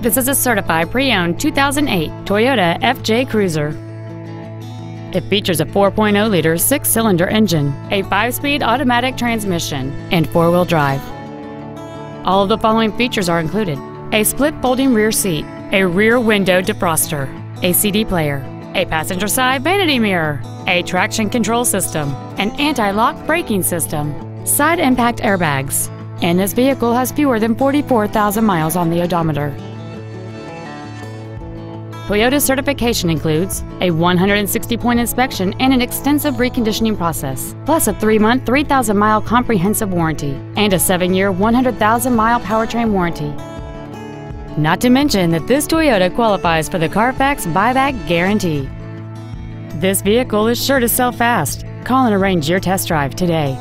This is a certified pre-owned 2008 Toyota FJ Cruiser. It features a 4.0-liter six-cylinder engine, a five-speed automatic transmission, and four-wheel drive. All of the following features are included. A split folding rear seat, a rear window defroster, a CD player, a passenger side vanity mirror, a traction control system, an anti-lock braking system, side impact airbags, and this vehicle has fewer than 44,000 miles on the odometer. Toyota's certification includes a 160-point inspection and an extensive reconditioning process, plus a 3-month, 3,000-mile comprehensive warranty and a 7-year, 100,000-mile powertrain warranty. Not to mention that this Toyota qualifies for the Carfax buyback guarantee. This vehicle is sure to sell fast. Call and arrange your test drive today.